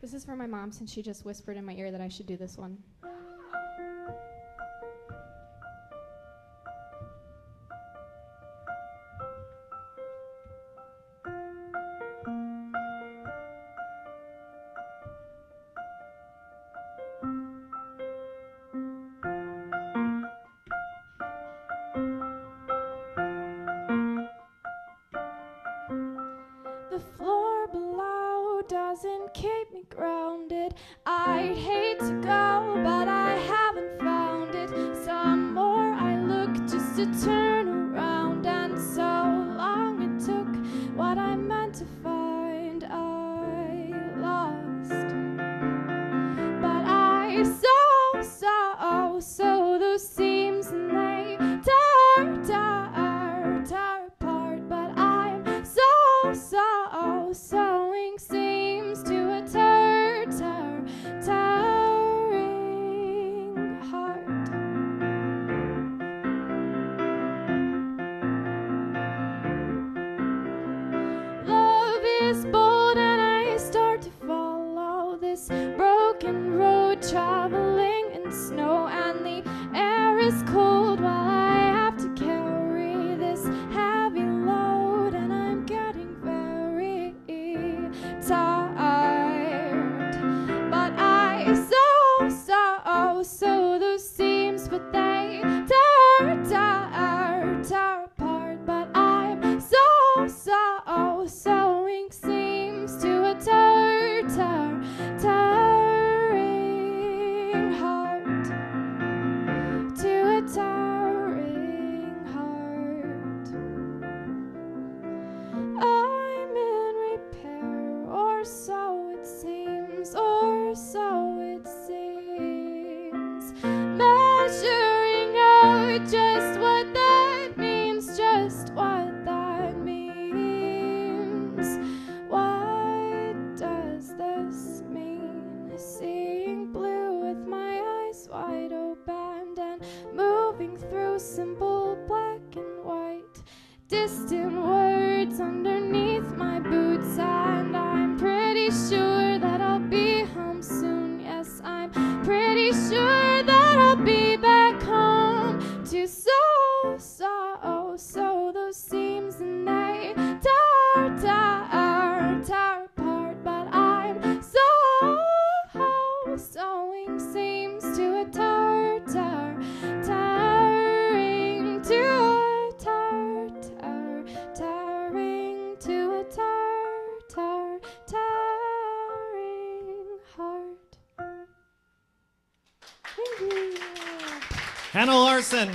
This is for my mom since she just whispered in my ear that I should do this one. doesn't keep me grounded. I'd mm. hate to go, but I haven't found it. Some more I look just to turn around, and so long it took what I meant to find. this boat and I start to follow this broken road traveled. through simple black and white. Distant words underneath my boots, and I'm pretty sure. Hannah Larson.